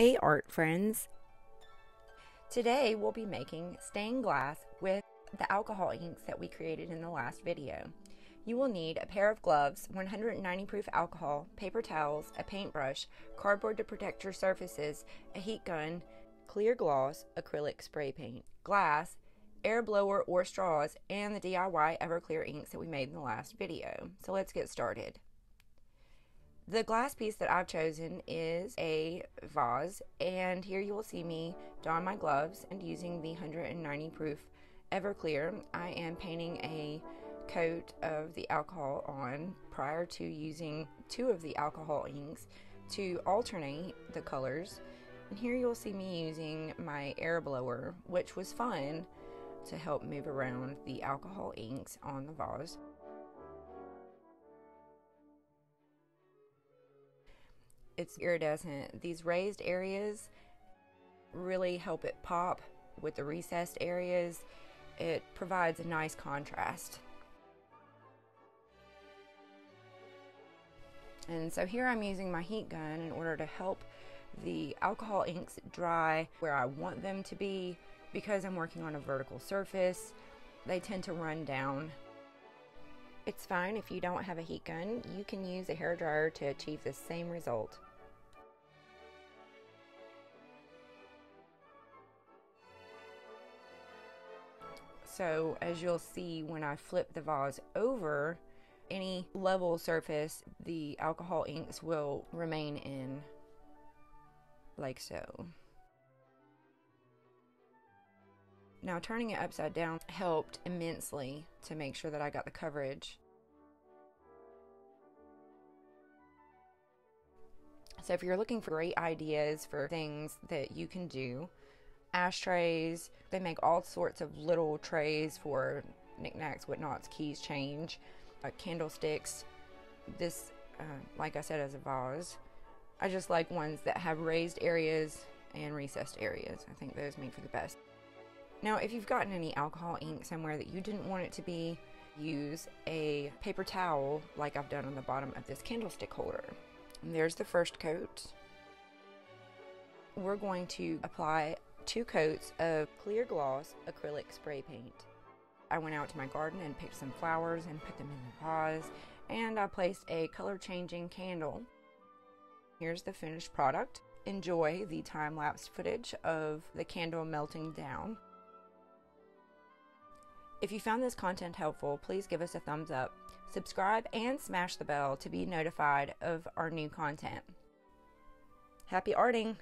Hey art friends! Today we'll be making stained glass with the alcohol inks that we created in the last video. You will need a pair of gloves, 190 proof alcohol, paper towels, a paintbrush, cardboard to protect your surfaces, a heat gun, clear gloss, acrylic spray paint, glass, air blower or straws, and the DIY Everclear inks that we made in the last video. So let's get started. The glass piece that I've chosen is a vase, and here you will see me don my gloves and using the 190 proof Everclear, I am painting a coat of the alcohol on prior to using two of the alcohol inks to alternate the colors. And here you'll see me using my air blower, which was fun to help move around the alcohol inks on the vase. It's iridescent. These raised areas really help it pop with the recessed areas. It provides a nice contrast. And so here I'm using my heat gun in order to help the alcohol inks dry where I want them to be because I'm working on a vertical surface. They tend to run down. It's fine if you don't have a heat gun. You can use a hair dryer to achieve the same result. So as you'll see when I flip the vase over, any level surface, the alcohol inks will remain in like so. Now turning it upside down helped immensely to make sure that I got the coverage. So if you're looking for great ideas for things that you can do, ashtrays. They make all sorts of little trays for knickknacks, whatnots, keys, change, uh, candlesticks. This, uh, like I said, as a vase. I just like ones that have raised areas and recessed areas. I think those make for the best. Now, if you've gotten any alcohol ink somewhere that you didn't want it to be, use a paper towel like I've done on the bottom of this candlestick holder. And there's the first coat. We're going to apply two coats of clear gloss acrylic spray paint. I went out to my garden and picked some flowers and put them in the vase, and I placed a color changing candle. Here's the finished product. Enjoy the time lapse footage of the candle melting down. If you found this content helpful, please give us a thumbs up, subscribe, and smash the bell to be notified of our new content. Happy arting!